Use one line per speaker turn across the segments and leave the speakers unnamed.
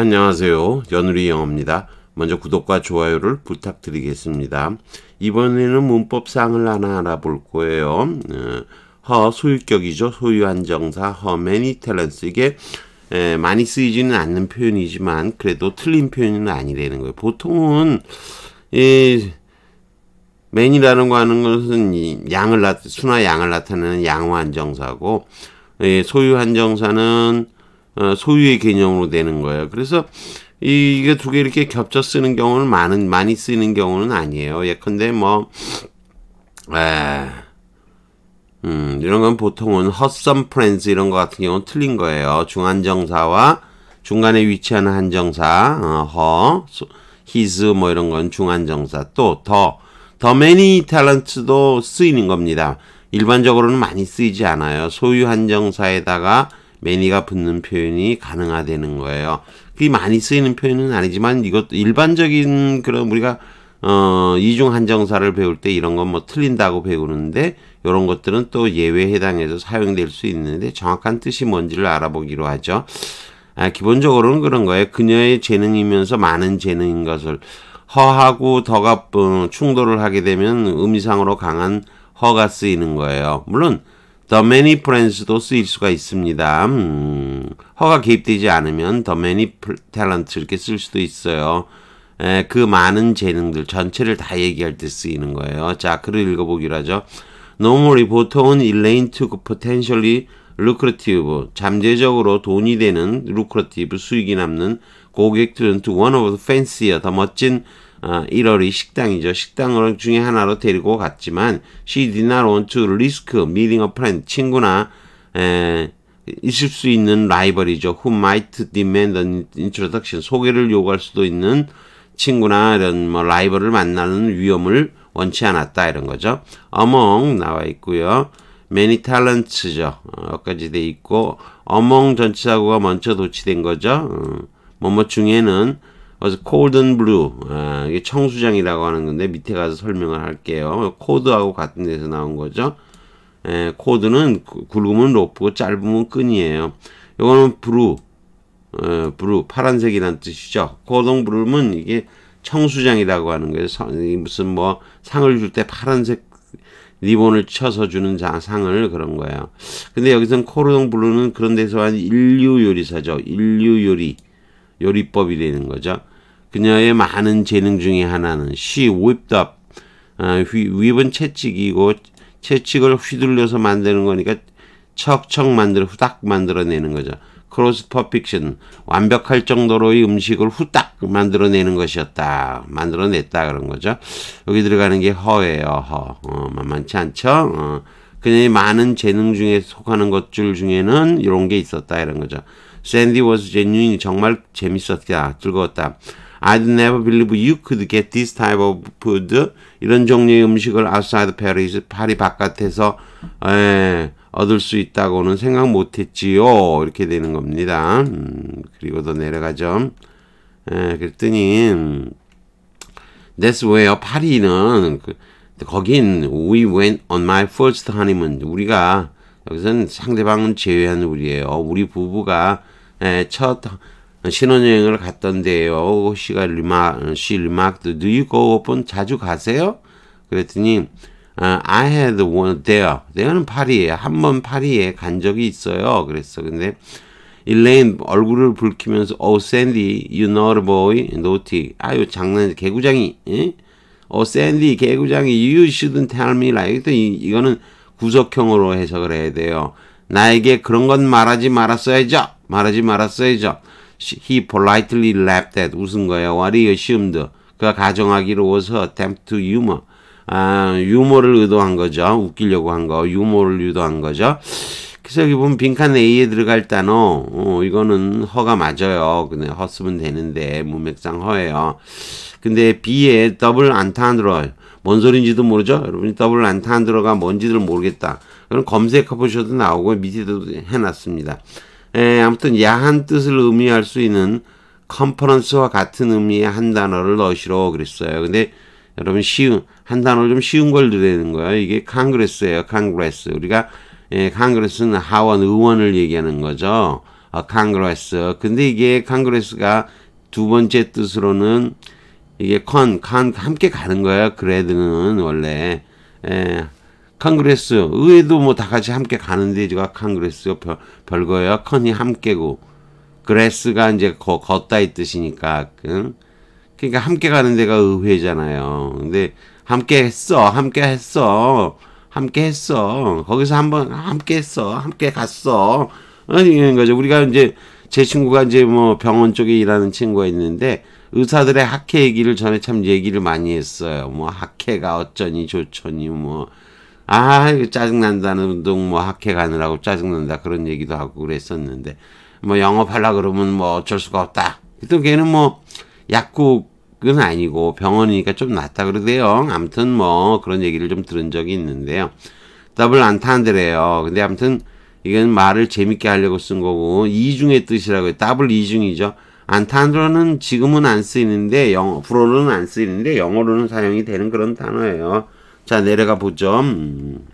안녕하세요. 연우리 영어입니다. 먼저 구독과 좋아요를 부탁드리겠습니다. 이번에는 문법상을 하나 알아볼 거예요. 어, 허 소유격이죠. 소유한 정사 허 many talents 이게 에, 많이 쓰이지는 않는 표현이지만 그래도 틀린 표현은 아니라는 거예요. 보통은 이 man이라는 거 하는 것은 이 양을 나 수나 양을 나타내는 양호 한 정사고 예, 소유 한 정사는 어, 소유의 개념으로 되는 거예요. 그래서 이게 두 개 이렇게 겹쳐 쓰는 경우는 많은 많이 쓰이는 경우는 아니에요. 예컨대 뭐 에, 음, 이런 건 보통은 헛썸 프렌즈 이런 거 같은 경우는 틀린 거예요. 중한정사와 중간에 위치하는 한정사, 어, 허, 히즈 뭐 이런 건 중한정사. 또 더, 더 many talents도 쓰이는 겁니다. 일반적으로는 많이 쓰이지 않아요. 소유 한정사에다가 many가 붙는 표현이 가능하다는 거예요. 그게 많이 쓰이는 표현은 아니지만 이것도 일반적인 그런 우리가 어, 이중 한정사를 배울 때 이런 건 뭐 틀린다고 배우는데 이런 것들은 또 예외에 해당해서 사용될 수 있는데 정확한 뜻이 뭔지를 알아보기로 하죠. 아, 기본적으로는 그런 거예요. 그녀의 재능이면서 많은 재능인 것을 허하고 더가 어, 충돌을 하게 되면 의미상으로 강한 허가 쓰이는 거예요. 물론 the many friends도 쓰일 수가 있습니다. 음, 허가 개입되지 않으면 the many talents 이렇게 쓸 수도 있어요. 에, 그 많은 재능들 전체를 다 얘기할 때 쓰이는 거예요. 자, 글을 읽어보기로 하죠. Normally 보통은 Elaine took potentially lucrative 잠재적으로 돈이 되는 lucrative 수익이 남는 고객들은 to one of the fancier 더 멋진 어, 1월이 식당이죠. 식당 중에 하나로 데리고 갔지만 she did not want to risk meeting a friend 친구나 에, 있을 수 있는 라이벌이죠. who might demand an introduction 소개를 요구할 수도 있는 친구나 이런 뭐 라이벌을 만나는 위험을 원치 않았다 이런 거죠. among 나와 있고요. many talents죠. 어, 여기까지 돼 있고 among 전치사구가 먼저 도치된 거죠. 어, 뭐뭐 중에는 cold and blue 아, 이게 청수장이라고 하는 건데 밑에 가서 설명을 할게요. 코드하고 같은 데서 나온 거죠. 에, 코드는 굵으면 로프고 짧으면 끈이에요. 이거는 브루 어, 브루 파란색이란 뜻이죠. 고동 브루는 이게 청수장이라고 하는 거예요. 무슨 뭐 상을 줄 때 파란색 리본을 쳐서 주는 상을 그런 거예요. 근데 여기서는 cordon bleu는 그런 데서 한 일류 요리사죠. 일류 요리 요리법이 되는 거죠. 그녀의 많은 재능 중에 하나는 whipped up 아, whip은 채찍이고 채찍을 휘둘려서 만드는 거니까 척척 만들어 후딱 만들어내는 거죠. close to perfection 완벽할 정도로의 음식을 후딱 만들어내는 것이었다. 만들어냈다 그런 거죠. 여기 들어가는 게 허예요. 허. 어, 만만치 않죠. 어, 그녀의 많은 재능 중에 속하는 것들 중에는 이런 게 있었다 이런 거죠. Sandy was genuine 정말 재밌었다. 즐거웠다. I'd never believe you could get this type of food. 이런 종류의 음식을 outside Paris, 파리 바깥에서 에, 얻을 수 있다고는 생각 못했지요. 이렇게 되는 겁니다. 음, 그리고 더 내려가죠. 에, 그랬더니 음, That's where 파리는 그, 거긴 we went on my first honeymoon. 우리가 여기서는 상대방은 제외한 우리예요. 우리 부부가 에, 첫 신혼여행을 갔던데요. she가 rema, she remarked, do you go often? 자주 가세요? 그랬더니, uh, I had one there. 내가는 파리에, 한 번 파리에 간 적이 있어요. 그랬어. 근데, 일레인 얼굴을 붉히면서, oh, Sandy, you the boy, naughty. 아유, 장난, 개구장이, 예? oh, Sandy, 개구장이, you shouldn't tell me like. 이, 이거는 구속형으로 해석을 해야 돼요. 나에게 그런 건 말하지 말았어야죠. 말하지 말았어야죠. He politely laughed at 웃은 거예요. What he assumed. 그가 가정하기로 was attempt to humor. 아, 유머를 의도한 거죠. 웃기려고 한 거. 유머를 유도한 거죠. 그래서 여기 보면 빈칸 A에 들어갈 단어, 어, 이거는 허가 맞아요. 근데 허 쓰면 되는데, 문맥상 허예요. 근데 B에 double entendre 뭔 소린지도 모르죠? 여러분이 double entendre가 뭔지를 모르겠다. 그럼 검색해 보셔도 나오고 밑에도 해놨습니다. 에, 아무튼 야한 뜻을 의미할 수 있는 conference와 같은 의미의 한 단어를 넣으시라 그랬어요. 근데 여러분 쉬운 한 단어를 좀 쉬운 걸 드리는 거예요. 이게 congress예요. congress. 우리가 예, congress는 하원 의원을 얘기하는 거죠. 어, Congress. 근데 이게 Congress가 두 번째 뜻으로는 이게 컨, 칸 함께 가는 거예요. 그레드는 원래 예, 컨그레스 의회도 뭐 다 같이 함께 가는데 제가 컨그레스가 별, 별거예요. 컨이 함께고 그레스가 이제 거, 걷다 이 뜻이니까 그, 그러니까 함께 가는 데가 의회잖아요. 근데 함께 했어, 함께 했어, 함께 했어. 거기서 한번 함께 했어, 함께 갔어. 이런 거죠. 우리가 이제 제 친구가 이제 뭐 병원 쪽에 일하는 친구가 있는데 의사들의 학회 얘기를 전에 참 얘기를 많이 했어요. 뭐 학회가 어쩌니 좋쩌니 뭐 아, 이거 짜증난다는 운동 뭐 학회 가느라고 짜증난다 그런 얘기도 하고 그랬었는데 뭐 영업하려 그러면 뭐 어쩔 수가 없다. 또 걔는 뭐 약국은 아니고 병원이니까 좀 낫다 그러대요. 아무튼 뭐 그런 얘기를 좀 들은 적이 있는데요. double entendre래요. 근데 아무튼 이건 말을 재밌게 하려고 쓴 거고 이중의 뜻이라고 해요. 더블 이중이죠. entendre로는 지금은 안 쓰이는데 영어 불어로는 안 쓰이는데 영어로는 사용이 되는 그런 단어예요. 자 내려가 보죠. 음.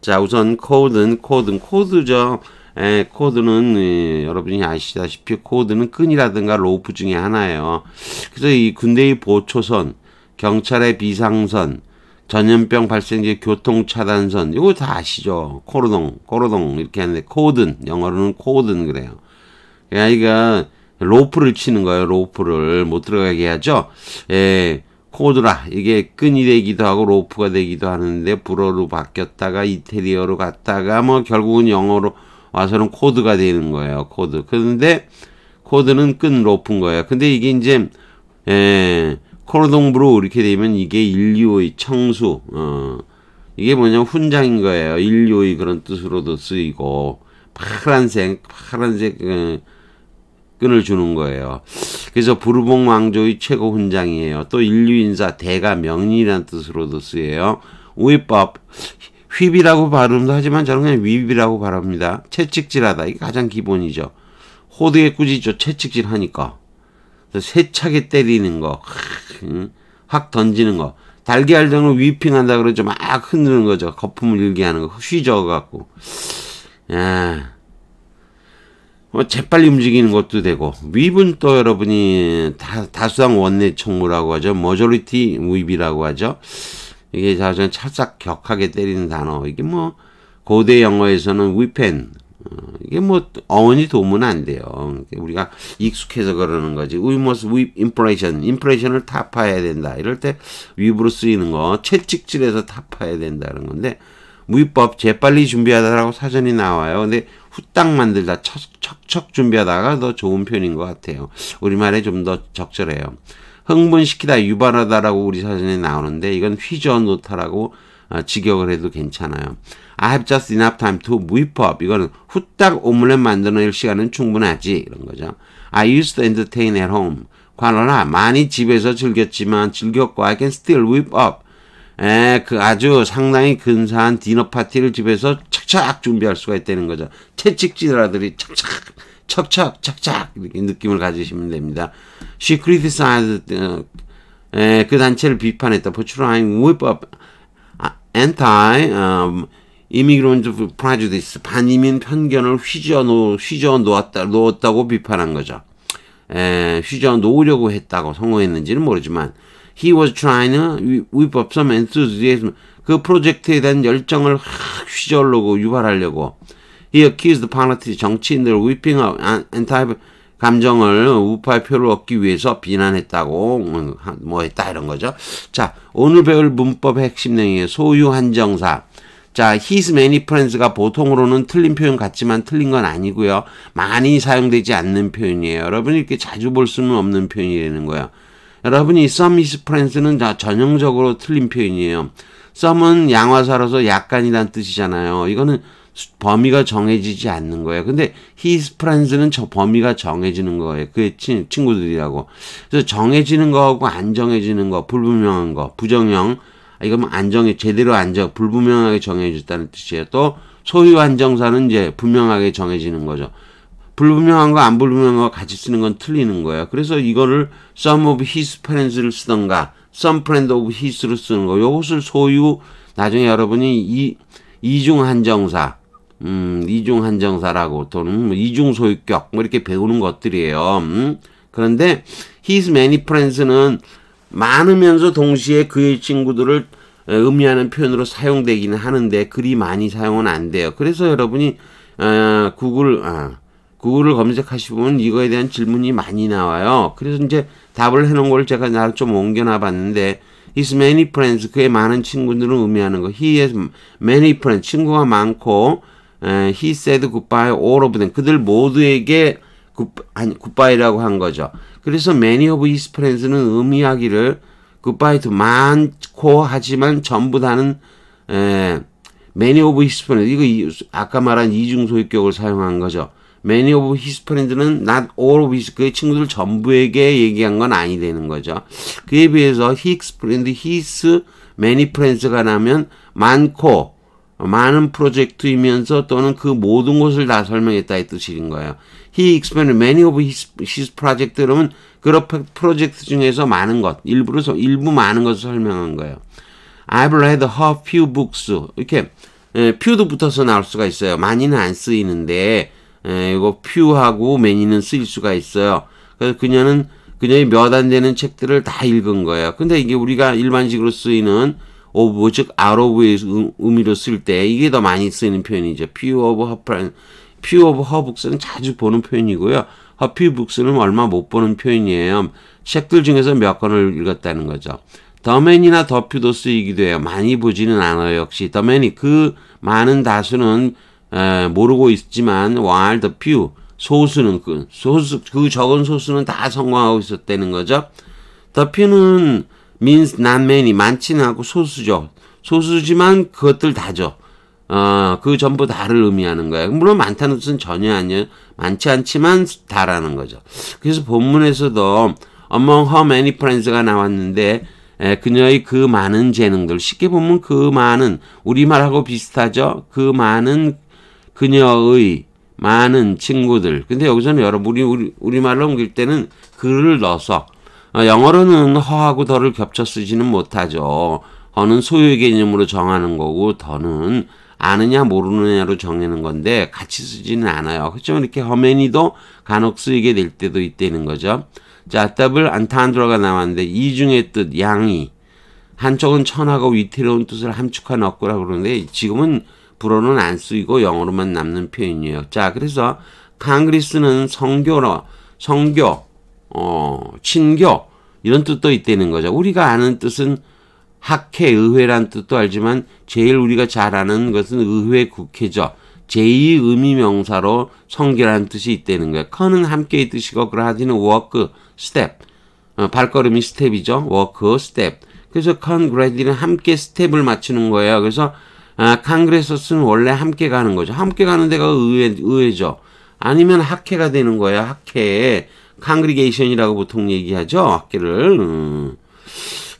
자 우선 cord는 cord cord죠. 에, cord는 예, 여러분이 아시다시피 cord는 끈이라든가 로프 중에 하나예요. 그래서 이 군대의 보초선, 경찰의 비상선, 전염병 발생지 교통 차단선 이거 다 아시죠? cordon, cordon 이렇게 하는데 cordon 영어로는 cordon 그래요. 그러니까 로프를 치는 거예요. 로프를 못 들어가게 하죠. 예, cord라 이게 끈이 되기도 하고 로프가 되기도 하는데 불어로 바뀌었다가 이태리어로 갔다가 뭐 결국은 영어로 와서는 cord가 되는 거예요. cord. 그런데 코드는 끈 로프인 거예요. 근데 이게 이제 예, 코르동브로 이렇게 되면 이게 인류의 청수 어 이게 뭐냐면 훈장인 거예요. 인류의 그런 뜻으로도 쓰이고 파란색 파란색 어, 끈을 주는 거예요. 그래서 부르봉 왕조의 최고 훈장이에요. 또 인류 인사 대가 명리라는 뜻으로도 쓰여요. 우위법 휘비라고 발음도 하지만 저는 그냥 위비라고 발음합니다. 채찍질하다 이게 가장 기본이죠. 호드에 꾸짖죠. 채찍질 하니까 세차게 때리는 거, 확 던지는 거. 달걀 등을 위핑한다 그러죠. 막 흔드는 거죠. 거품을 일게 하는 거. 휘저어 갖고. 야. 뭐 재빨리 움직이는 것도 되고 윗은 또 여러분이 다, 다수당 원내 총무라고 하죠. 머저리티 윗이라고 하죠. 이게 자전 찰싹 격하게 때리는 단어. 이게 뭐 고대 영어에서는 위펜 어, 이게 뭐 어원이 도움은 안 돼요. 우리가 익숙해서 그러는 거지. We must whip inflation. 인플레이션을 타파해야 된다. 이럴 때 윗으로 쓰이는 거 채찍질해서 타파해야 된다는 건데 위법 재빨리 준비하다라고 사전이 나와요. 근데 후딱 만들다 척척 준비하다가 더 좋은 표현인 것 같아요. 우리말에 좀 더 적절해요. 흥분시키다 유발하다라고 우리 사전에 나오는데 이건 휘저 놓다라고 어, 직역을 해도 괜찮아요. I have just enough time to whip up. 이거는 후딱 오믈렛 만들어낼 시간은 충분하지. 이런 거죠. I used to entertain at home. 관원아, 많이 집에서 즐겼지만 즐겼고 I can still whip up. 에, 그 아주 상당히 근사한 디너 파티를 집에서 착착 준비할 수가 있다는 거죠. 채찍질 아들이 착착, 척척, 착착 이렇게 느낌을 가지시면 됩니다. She criticized 어, 에, 그 단체를 비판했다. For trying whip up anti um, immigrant prejudice 반이민 편견을 휘저 놓 휘저 놓았다 놓았다고 비판한 거죠. 에, 휘저 놓으려고 했다고 성공했는지는 모르지만 he was trying up some enthusiasm 그 프로젝트에 대한 열정을 확 휘저으려고 유발하려고 he accused politics 정치인들 whipping up anti 감정을 우파표를 얻기 위해서 비난했다고 뭐 했다 이런 거죠. 자 오늘 배울 문법 핵심 내용의 소유 한정사 자, his many friends가 보통으로는 틀린 표현 같지만 틀린 건 아니고요. 많이 사용되지 않는 표현이에요. 여러분이 이렇게 자주 볼 수는 없는 표현이라는 거예요. 여러분이 his friends는 전형적으로 틀린 표현이에요. some은 양화사로서 약간이란 뜻이잖아요. 이거는 범위가 정해지지 않는 거예요. 근데 his friends는 저 범위가 정해지는 거예요. 그의 친, 친구들이라고. 그래서 정해지는 거하고 안 정해지는 거, 불분명한 거, 부정형, 아, 이건 뭐 안정해 제대로 안정 불분명하게 정해졌다는 뜻이에요. 또 소유 안정사는 이제 분명하게 정해지는 거죠. 불분명한 거 안 불분명한 거 같이 쓰는 건 틀리는 거예요. 그래서 이거를 some of his friends를 쓰던가 some friend of his로 쓰는 거. 요것을 소유 나중에 여러분이 이 이중 한정사 음, 이중 한정사라고 또는 뭐 이중 소유격 뭐 이렇게 배우는 것들이에요. 음? 그런데 his many friends는 많으면서 동시에 그의 친구들을 의미하는 표현으로 사용되기는 하는데 그리 많이 사용은 안 돼요. 그래서 여러분이 어, 구글 아, 구글을 검색하시면 이거에 대한 질문이 많이 나와요. 그래서 이제 답을 해놓은 걸 제가 나를 좀 옮겨놔 봤는데 his many friends 그의 많은 친구들을 의미하는 거 he has many friends 친구가 많고 에, he said goodbye all of them 그들 모두에게 good, 아니, goodbye라고 한 거죠. 그래서 many of his friends는 의미하기를 to 많고 하지만 전부 다는 에, many of his friends 이거 이, 아까 말한 이중소유격을 사용한 거죠. Many of his friends는 not all of his 그의 친구들 전부에게 얘기한 건 아니 되는 거죠. 그에 비해서 he explained his many friends가 나면 많고 많은 프로젝트이면서 또는 그 모든 것을 다 설명했다의 뜻인 거예요. He explained many of his, his project 그러면 그런 프로젝트 중에서 많은 것, 일부러 일부 많은 것을 설명한 거예요. I've read a few books. 이렇게 에, few도 붙어서 나올 수가 있어요. 많이는 안 쓰이는데 에, 이거 few하고 many는 쓰일 수가 있어요. 그래서 그녀는 그녀의 몇 안 되는 책들을 다 읽은 거예요. 근데 이게 우리가 일반식으로 쓰이는 of 즉 out of의 의미로 쓸 때 이게 더 많이 쓰이는 표현이죠. few of her friends, few of her books는 자주 보는 표현이고요. her few books는 얼마 못 보는 표현이에요. 책들 중에서 몇 권을 읽었다는 거죠. 더 맨이나 더 퓨도 쓰이기도 해요. 많이 보지는 않아요. 역시 더 맨이 그 많은 다수는 에, 모르고 있지만 while the few 소수는 그 소수 그 적은 소수는 다 성공하고 있었다는 거죠. 더 few는 means not many 많지는 않고 소수죠. 소수지만 그것들 다죠. 어, 그 전부 다를 의미하는 거예요. 물론 많다는 뜻은 전혀 아니에요. 많지 않지만 다라는 거죠. 그래서 본문에서도 among her many friends가 나왔는데 에, 그녀의 그 많은 재능들 쉽게 보면 그 많은 우리말하고 비슷하죠. 그 많은 그녀의 많은 친구들. 근데 여기서는 여러분 우리 우리 우리말로 옮길 때는 그를 넣어서 어, 영어로는 허하고 더를 겹쳐 쓰지는 못하죠. 허는 소유 개념으로 정하는 거고 더는 아느냐 모르느냐로 정하는 건데 같이 쓰지는 않아요. 그렇죠? 이렇게 허맨이도 간혹 쓰이게 될 때도 있다는 거죠. 자, 더블 안타안드로가 나왔는데 이중의 뜻 양이 한쪽은 천하고 위태로운 뜻을 함축한 어구라 그러는데 지금은 불어는 안 쓰이고 영어로만 남는 표현이에요. 자, 그래서 congress는 성교로 성교 어, 친교 이런 뜻도 있다는 거죠. 우리가 아는 뜻은 학회, 의회란 뜻도 알지만 제일 우리가 잘 아는 것은 의회, 국회죠. 제2 의미 명사로 성교란 뜻이 있다는 거예요. con은 함께의 뜻이고 gradi는 walk, step. 어, 발걸음이 step이죠. walk, step. 그래서 congredi는 함께 step을 맞추는 거예요. 그래서 아, congressus는 원래 함께 가는 거죠. 함께 가는 데가 의회, 의회죠. 아니면 학회가 되는 거예요. 학회. congregation이라고 보통 얘기하죠. 학회를. 음.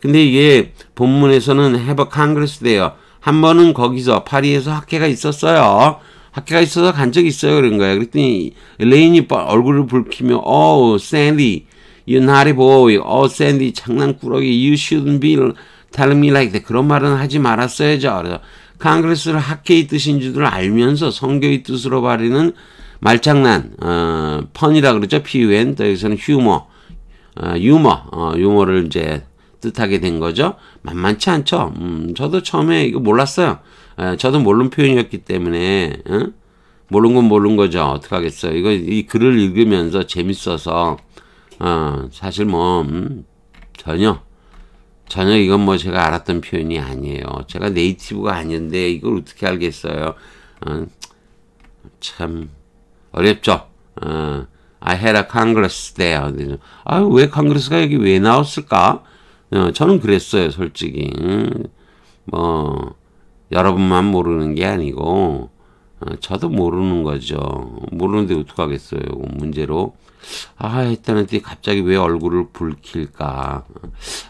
근데 이게 본문에서는 have a congress 돼요. 한 번은 거기서 파리에서 학회가 있었어요. 학회가 있어서 간 적이 있어요. 그런 거예요. 그랬더니 레인이 얼굴을 붉히며 어 샌디 you naughty boy 어 샌디 장난꾸러기 you shouldn't be telling me like that 그런 말은 하지 말았어야죠. 그래서 캉그레스를 학회의 뜻인 줄을 알면서 성교의 뜻으로 발리는 말장난, 어, 펀이라 그러죠. PUN. 여기서는 휴머, 어, 유머, 어, 유머를 이제 뜻하게 된 거죠. 만만치 않죠. 음, 저도 처음에 이거 몰랐어요. 에, 저도 모르는 표현이었기 때문에, 어? 모르는 건 모르는 거죠. 어떡하겠어요. 이거, 이 글을 읽으면서 재밌어서, 어, 사실 뭐, 음, 전혀, 전혀 이건 뭐 제가 알았던 표현이 아니에요. 제가 native가 아닌데 이걸 어떻게 알겠어요. 어, 참, 어렵죠. 어, I had a congress there. 아, 왜 congress가 여기 왜 나왔을까? 어, 저는 그랬어요, 솔직히. 음, 뭐, 여러분만 모르는 게 아니고, 어, 저도 모르는 거죠. 모르는데 어떡하겠어요, 문제로. 아, 했다는데 갑자기 왜 얼굴을 붉힐까.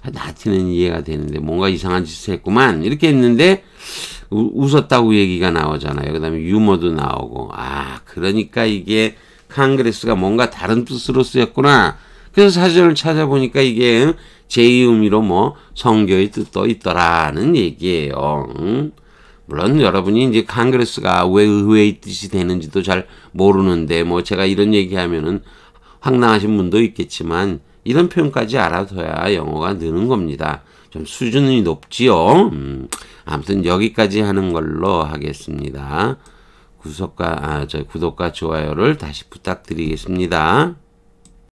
아, 나한테는 이해가 되는데, 뭔가 이상한 짓을 했구만. 이렇게 했는데, 우, 웃었다고 얘기가 나오잖아요. 그 다음에 유머도 나오고. 아, 그러니까 이게 캉그레스가 뭔가 다른 뜻으로 쓰였구나. 그래서 사전을 찾아보니까 이게 제2 의미로 뭐 성교의 뜻도 있더라는 얘기예요. 응? 물론 여러분이 이제 congress가 왜 의회의 뜻이 되는지도 잘 모르는데 뭐 제가 이런 얘기하면은 황당하신 분도 있겠지만 이런 표현까지 알아둬야 영어가 느는 겁니다. 좀 수준이 높지요. 음, 아무튼 여기까지 하는 걸로 하겠습니다. 구독과 아, 저 구독과 좋아요를 다시 부탁드리겠습니다.